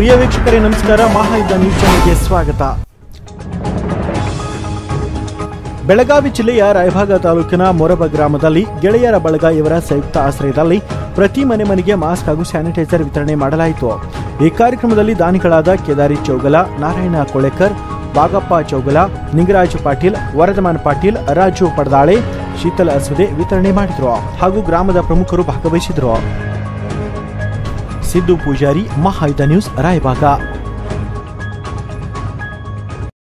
ಪ್ರಿಯ ವೀಕ್ಷಕರೇ, ನಮಸ್ಕಾರ. ಮಹಾಯುದ್ಧ ನ್ಯೂಸ್ ಚಾನೆಲ್ಗೆ ಸ್ವಾಗತ. ಬೆಳಗಾವಿ ಜಿಲ್ಲೆಯ ರಾಯಭಾಗ ತಾಲೂಕಿನ ಮೊರಬ ಗ್ರಾಮದಲ್ಲಿ ಗೆಳೆಯರ ಬಳಗ ಇವರ ಸಂಯುಕ್ತ ಆಶ್ರಯದಲ್ಲಿ ಪ್ರತಿ ಮನೆ ಮನೆಗೆ ಮಾಸ್ಕ್ ಹಾಗೂ ಸ್ಯಾನಿಟೈಸರ್ ವಿತರಣೆ ಮಾಡಲಾಯಿತು. ಈ ಕಾರ್ಯಕ್ರಮದಲ್ಲಿ ದಾನಿಗಳಾದ ಕೇದಾರಿ ಚೌಗಲ, ನಾರಾಯಣ ಕೊಳೆಕರ್, ಬಾಗಪ್ಪ ಚೌಗಲ, ನಿಂಗರಾಜ್ ಪಾಟೀಲ್, ವರದಮಾನ್ ಪಾಟೀಲ್, ರಾಜು ಪಡದಾಳೆ, ಶೀತಲ ಅಸುದೆ ವಿತರಣೆ ಮಾಡಿದ್ರು ಹಾಗೂ ಗ್ರಾಮದ ಪ್ರಮುಖರು ಭಾಗವಹಿಸಿದ್ರು. ಸಿದ್ದು ಪೂಜಾರಿ ಮಹಾಯುಧ ನ್ಯೂಸ್ ರಾಯಭಾಗ